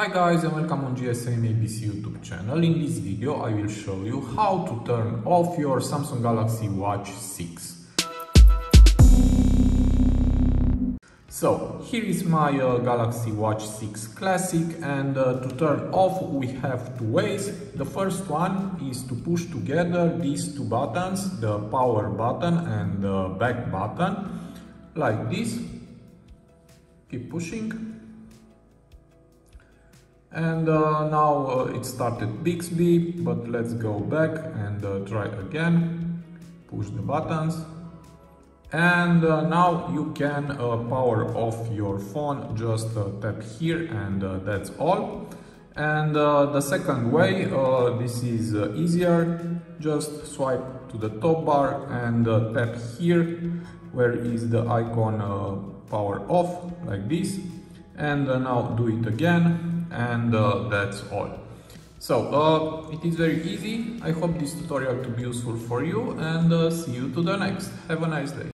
Hi guys and welcome on GSM ABC YouTube channel. In this video I will show you how to turn off your Samsung Galaxy Watch 6. So here is my uh, Galaxy Watch 6 Classic and uh, to turn off we have two ways. The first one is to push together these two buttons, the power button and the back button, like this. Keep pushing and uh, now uh, it started Bixby, but let's go back and uh, try again. Push the buttons. And uh, now you can uh, power off your phone, just uh, tap here and that's all. And the second way, this is easier, just swipe to the top bar and tap here where is the icon power off, like this. And now do it again and uh, that's all. So uh, it is very easy. I hope this tutorial to be useful for you and uh, see you to the next. Have a nice day.